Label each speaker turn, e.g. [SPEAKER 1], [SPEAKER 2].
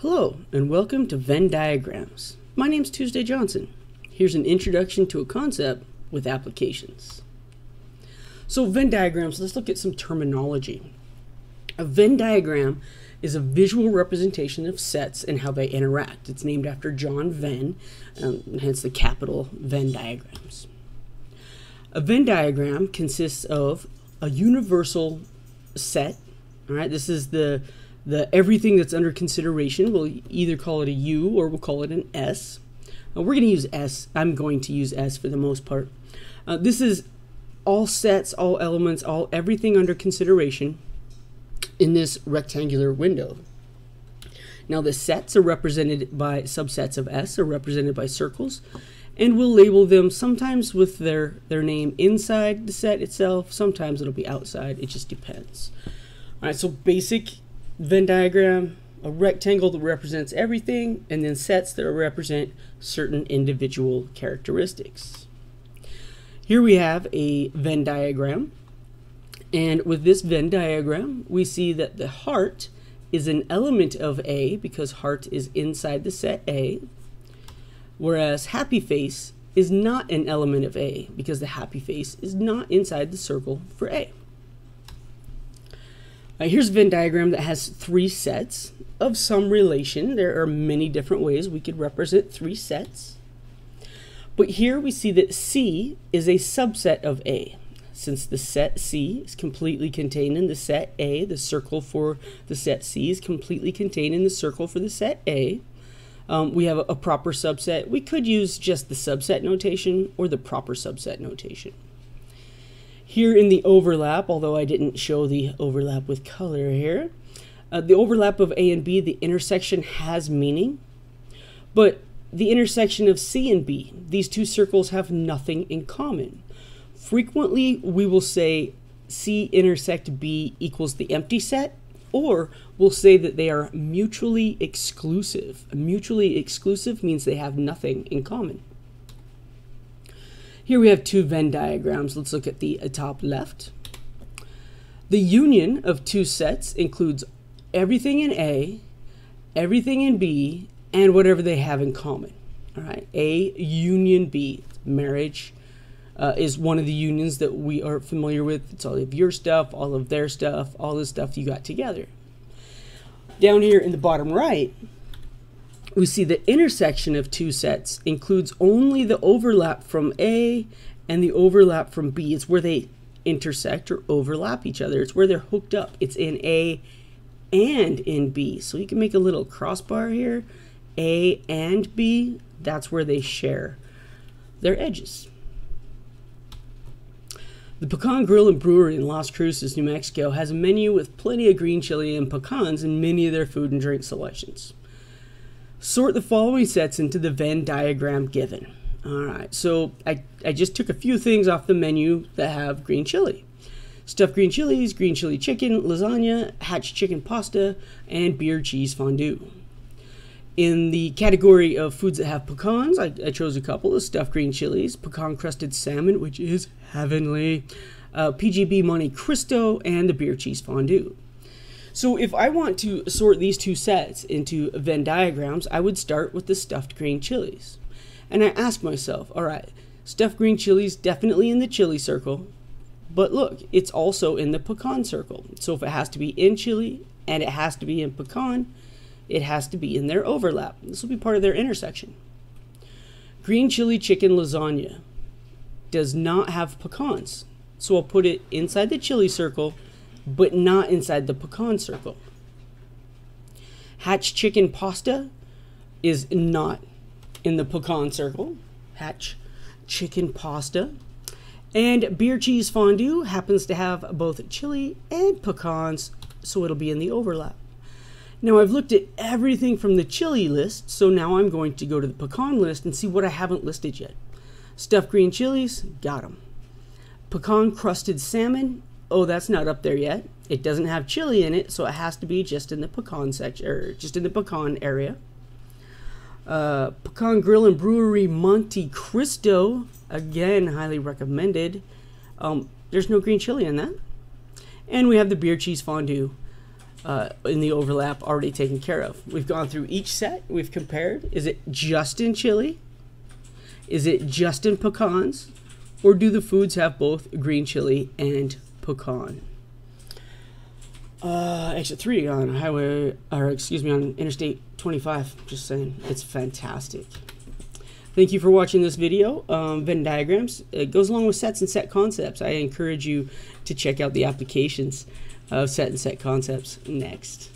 [SPEAKER 1] Hello, and welcome to Venn Diagrams. My name's Tuesday Johnson. Here's an introduction to a concept with applications. So, Venn diagrams, let's look at some terminology. A Venn diagram is a visual representation of sets and how they interact. It's named after John Venn, um, hence the capital Venn diagrams. A Venn diagram consists of a universal set. All right, this is the the everything that's under consideration. We'll either call it a U or we'll call it an S. Uh, we're going to use S. I'm going to use S for the most part. Uh, this is all sets, all elements, all everything under consideration in this rectangular window. Now the sets are represented by subsets of S, are represented by circles, and we'll label them sometimes with their, their name inside the set itself, sometimes it'll be outside, it just depends. All right, so basic Venn diagram, a rectangle that represents everything, and then sets that represent certain individual characteristics. Here we have a Venn diagram. And with this Venn diagram, we see that the heart is an element of A because heart is inside the set A, whereas happy face is not an element of A because the happy face is not inside the circle for A. Uh, here's a Venn diagram that has three sets of some relation. There are many different ways we could represent three sets. But here we see that C is a subset of A. Since the set C is completely contained in the set A, the circle for the set C is completely contained in the circle for the set A. Um, we have a, a proper subset. We could use just the subset notation or the proper subset notation. Here in the overlap, although I didn't show the overlap with color here, uh, the overlap of A and B, the intersection has meaning, but the intersection of C and B, these two circles have nothing in common. Frequently, we will say C intersect B equals the empty set, or we'll say that they are mutually exclusive. Mutually exclusive means they have nothing in common. Here we have two Venn diagrams. Let's look at the top left. The union of two sets includes everything in A, everything in B, and whatever they have in common. All right, A union B, marriage uh, is one of the unions that we are familiar with. It's all of your stuff, all of their stuff, all the stuff you got together. Down here in the bottom right, we see the intersection of two sets includes only the overlap from A and the overlap from B. It's where they intersect or overlap each other. It's where they're hooked up. It's in A and in B. So you can make a little crossbar here. A and B, that's where they share their edges. The Pecan Grill and Brewery in Las Cruces, New Mexico has a menu with plenty of green chili and pecans in many of their food and drink selections. Sort the following sets into the Venn diagram given. All right, so I, I just took a few things off the menu that have green chili. Stuffed green chilies, green chili chicken, lasagna, hatch chicken pasta, and beer cheese fondue. In the category of foods that have pecans, I, I chose a couple of stuffed green chilies, pecan crusted salmon, which is heavenly, uh, PGB Monte Cristo, and the beer cheese fondue. So if I want to sort these two sets into Venn diagrams, I would start with the stuffed green chilies. And I ask myself, all right, stuffed green chilies definitely in the chili circle, but look, it's also in the pecan circle. So if it has to be in chili and it has to be in pecan, it has to be in their overlap. This will be part of their intersection. Green chili chicken lasagna does not have pecans. So I'll put it inside the chili circle but not inside the pecan circle. Hatch chicken pasta is not in the pecan circle. Hatch chicken pasta. And beer cheese fondue happens to have both chili and pecans, so it'll be in the overlap. Now I've looked at everything from the chili list, so now I'm going to go to the pecan list and see what I haven't listed yet. Stuffed green chilies, got them. Pecan crusted salmon, oh, that's not up there yet. It doesn't have chili in it, so it has to be just in the pecan section, or just in the pecan area. Uh, pecan Grill and Brewery Monte Cristo, again, highly recommended. Um, there's no green chili in that. And we have the beer cheese fondue. uh, in the overlap already taken care of. We've gone through each set, we've compared. Is it just in chili? Is it just in pecans? Or do the foods have both green chili and pecan? Uh, exit three on highway, or excuse me, on Interstate 25. Just saying, it's fantastic. Thank you for watching this video. Um, Venn diagrams. It goes along with sets and set concepts. I encourage you to check out the applications of set and set concepts next.